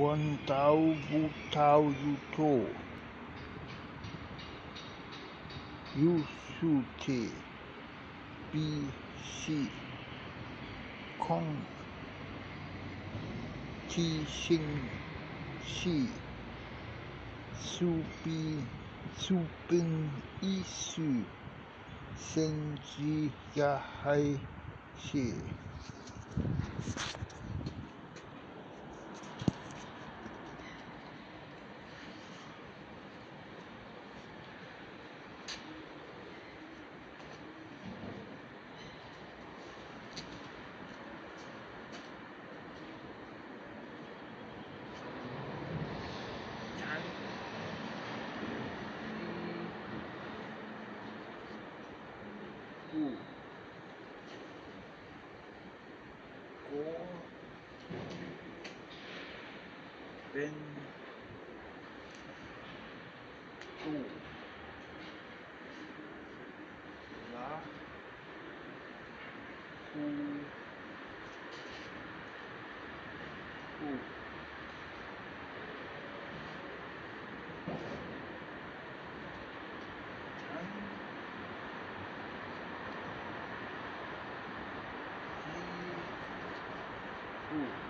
观涛悟涛宇宙，宇宙体，彼是空，自性是，苏比苏本意识，生之大海是。ben, tu, lá cu cu Ooh.